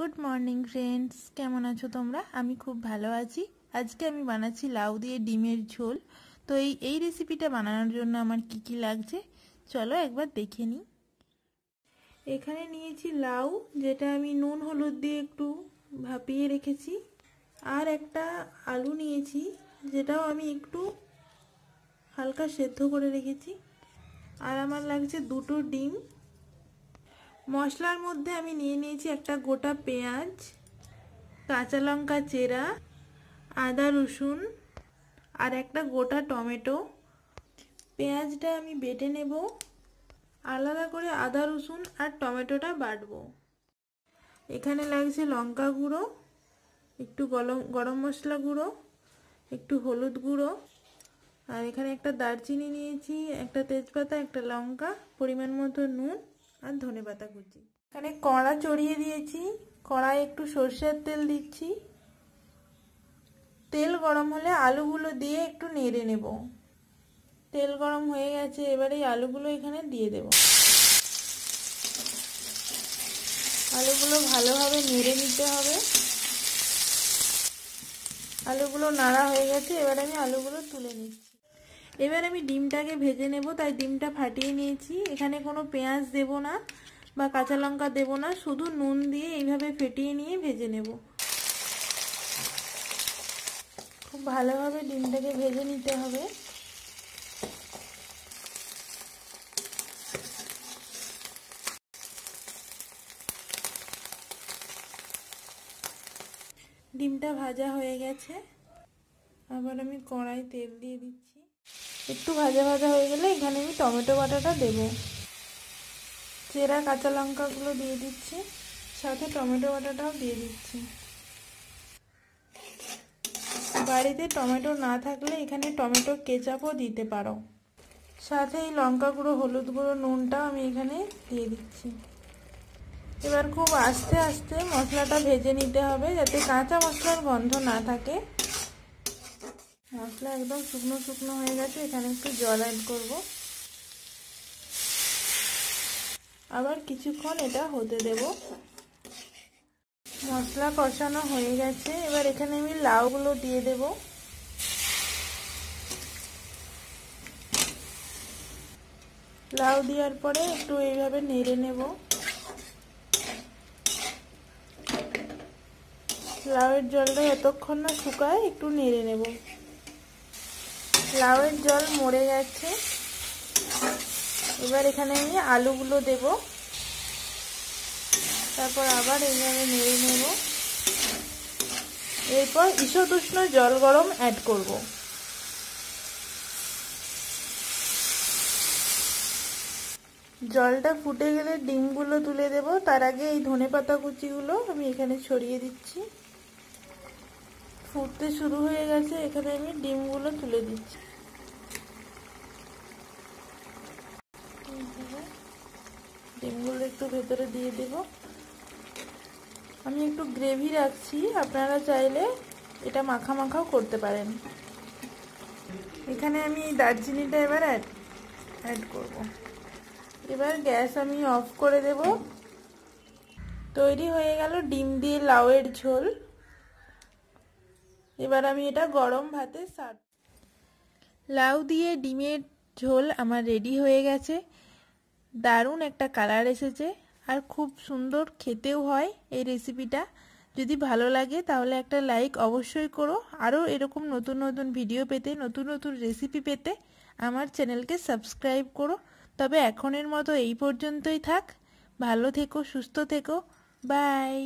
Good morning friends কেমন আছো তোমরা? আমি খুব ভালো আছি। আজকে আমি বানাচ্ছি লাউ দিয়ে ডিমের ঝোল। তো এই এই রেসিপিটা বানানোর জন্য আমার কি কি লাগছে? চলো একবার দেখে নিই। এখানে নিয়েছি লাউ, যেটা আমি নুন, হলুদ দিয়ে একটু ভাপিয়ে রেখেছি। আর একটা আলু নিয়েছি, যেটাও আমি একটু হালকা সেদ্ধ করে রেখেছি। আর আমার লাগছে দুটো ডিম। মশলার মধ্যে আমি নিয়ে নিয়েছি একটা গোটা পেঁয়াজ, কাঁচা লঙ্কা চেরা, আদা রসুন আর একটা গোটা টমেটো। পেঁয়াজটা আমি বেটে নেব, আলাদা করে আদা রসুন আর টমেটোটা বাটবো। এখানে লাগছে লঙ্কা গুঁড়ো, একটু গরম গরম মশলা গুঁড়ো, একটু হলুদ গুঁড়ো। আর এখানে একটা দারচিনি নিয়েছি, একটা তেজপাতা, একটা লঙ্কা, পরিমাণ মতো নুন। আর ধনে পাতা কুচি। এখানে কড়া চড়িয়ে দিয়েছি কড়াই একটু সর্ষের তেল দিচ্ছি। তেল গরম হলে আলুগুলো দিয়ে একটু নেড়ে নেব। তেল গরম হয়ে গেছে, এবারে আলুগুলো এখানে দিয়ে দেব। আলুগুলো ভালোভাবে নেড়ে নিতে হবে। আলুগুলো নাড়া হয়ে গেছে, এবার আমি আলুগুলো তুলে নিচ্ছি। এবার আমি ডিমটাকে ভেজে নেব, তাই ডিমটা ফাটিয়ে নিয়েছি। এখানে কোনো পেঁয়াজ দেব না বা কাঁচা লঙ্কা দেব না, শুধু নুন দিয়ে এইভাবে ফেটিয়ে নিয়ে ভেজে নেব। খুব ভালোভাবে ডিমটাকে ভেজে নিতে হবে। ডিমটা ভাজা হয়ে গেছে। আবার আমি কড়াই তেল দিয়ে দিচ্ছি। একটু ভাজা ভাজা হয়ে গেলে এখানে আমি টমেটো বাটাটা দেব। চেরা কাঁচা লঙ্কাগুলো দিয়ে দিচ্ছি, সাথে টমেটো বাটাটাও দিয়ে দিচ্ছি। বাড়িতে টমেটো না থাকলে এখানে টমেটো কেচাপও দিতে পারো। সাথে এই লঙ্কা গুঁড়ো, হলুদ গুঁড়ো, নুনটাও আমি এখানে দিয়ে দিচ্ছি। এবার খুব আস্তে আস্তে মশলাটা ভেজে নিতে হবে যাতে কাঁচা মশলার গন্ধ না থাকে। মশলা একদম শুকনো শুকনো হয়ে গেছে, এখানে একটু জল অ্যাড করব। আবার কিছুক্ষণ এটা হতে দেব। মশলা কষানো হয়ে গেছে, এবার এখানে আমি লাউগুলো দিয়ে দেব। লাউ দেওয়ার পরে একটু এইভাবে নেড়ে নেব। লাউয়ের জলটা যতক্ষণ না শুকায় একটু নেড়ে নেব। লাউয়ের জল মরে গেছে। এবার এখানে আমি আলুগুলো দেব। তারপর আবার এইভাবে নেড়ে নেব। এরপর ঈশদুষ্ণ জল গরম অ্যাড করব। জলটা ফুটে গেলে ডিমগুলো তুলে দেব। তার আগে এই ধনে পাতা কুচিগুলো আমি এখানে ছড়িয়ে দিচ্ছি। ফুটতে শুরু হয়ে গেছে, এখানে আমি ডিমগুলো তুলে দিচ্ছি। ডিমগুলো একটু ভেতরে দিয়ে দেব। আমি একটু গ্রেভি রাখছি, আপনারা চাইলে এটা মাখা মাখাও করতে পারেন। এখানে আমি দারচিনিটা এবার অ্যাড অ্যাড করব। এবার গ্যাস আমি অফ করে দেব। তৈরি হয়ে গেল ডিম দিয়ে লাউয়ের ঝোল। এবার আমি এটা গরম ভাতে সার্ভ লাউ দিয়ে ডিমের ঝোল আমার রেডি হয়ে গেছে। দারুণ একটা কালার এসেছে আর খুব সুন্দর খেতেও হয় এই রেসিপিটা। যদি ভালো লাগে তাহলে একটা লাইক অবশ্যই করো। আরও এরকম নতুন নতুন ভিডিও পেতে, নতুন নতুন রেসিপি পেতে আমার চ্যানেলকে সাবস্ক্রাইব করো। তবে এখনের মতো এই পর্যন্তই থাক। ভালো থেকো, সুস্থ থেকো। বাই।